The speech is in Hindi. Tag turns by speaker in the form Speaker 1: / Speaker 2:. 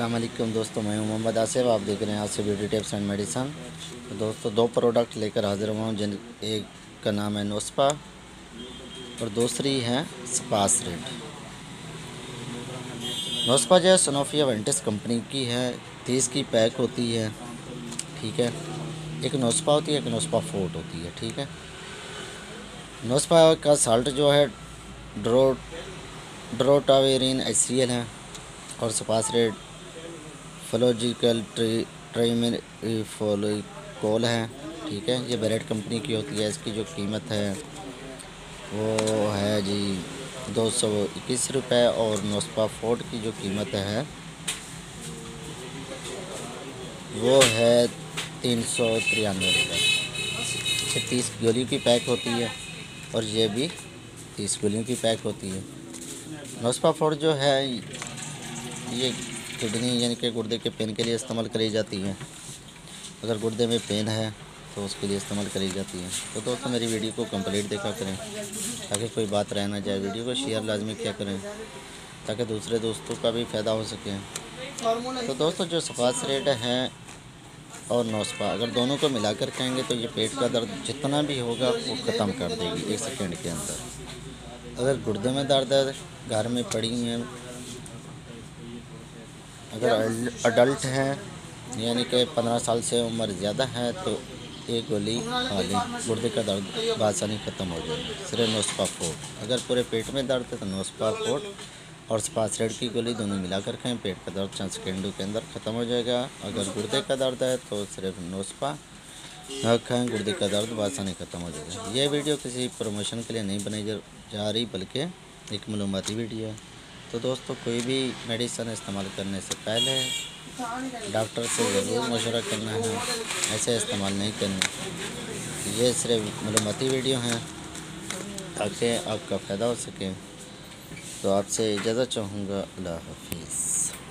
Speaker 1: वालेकुम दोस्तों, मैं मोहम्मद आसिफ। आप देख रहे हैं Asif beauty tips and medicine. तो दोस्तों, दो प्रोडक्ट लेकर हाजिर हुआ हूँ, जिन एक का नाम है नोस्पा और दूसरी है स्पास रेड नोस्पा जो है, सोनोफिया वेंटिस कंपनी की है। तीस की पैक होती है, ठीक है। एक नोस्पा होती है, एक नोस्पा फोर्ट होती है, ठीक है। नोस्पा का साल्ट जो है, ड्रो ड्रोटावेरिन एच है और स्पास रेड फोलोजिकल ट्री फोलिकोल है, ठीक है? ये बेरेट कंपनी की होती है, इसकी जो कीमत है, वो है जी दो सौ इक्कीस रुपये और नोस्पा फोर्ट की जो कीमत है, वो है तीन सौ तिरानवे रुपये ये तीस गोलियों की पैक होती है और ये भी तीस गोलियों की पैक होती है। नोस्पा फोर्ट जो है, ये किडनी यानी कि गुर्दे के पेन के लिए इस्तेमाल करी जाती है। अगर गुर्दे में पेन है तो उसके लिए इस्तेमाल करी जाती है। तो दोस्तों, मेरी वीडियो को कंप्लीट देखा करें, ताकि कोई बात रह ना जाए। वीडियो को शेयर लाजमी क्या करें, ताकि दूसरे दोस्तों का भी फ़ायदा हो सके। तो दोस्तों, जो सफास रेट है और नौसपा अगर दोनों को मिलाकर खाएँगे तो ये पेट का दर्द जितना भी होगा, वो ख़त्म कर देगी एक सेकेंड के अंदर। अगर गुर्दे में दर्द है, घर में पड़ी हैं अगर अडल्ट हैं, यानी कि पंद्रह साल से उम्र ज़्यादा है तो एक गोली खा लें। गुर्दे का दर्द बासानी ख़त्म हो जाएगा सिर्फ़ नोस्पा फोट अगर पूरे पेट में दर्द है तो नोस्पा फोट और स्पासरेड की गोली दोनों मिलाकर खाएँ। पेट का दर्द चंद सेकेंडों के अंदर ख़त्म हो जाएगा। अगर गुर्दे का दर्द है तो सिर्फ़ नोस्पा खाएँ। गुर्दे का दर्द बासानी ख़त्म हो जाएगा। ये वीडियो किसी प्रमोशन के लिए नहीं बनाई जा रही, बल्कि एक मालूमती वीडियो है। तो दोस्तों, कोई भी मेडिसन इस्तेमाल करने से पहले डॉक्टर से ज़रूर मशवरा करना है। ऐसे इस्तेमाल नहीं करना। ये सिर्फ़ मालूमती वीडियो हैं, ताकि आपका फ़ायदा हो सके। तो आपसे इजाज़त चाहूँगा। अल्लाह हाफिज़।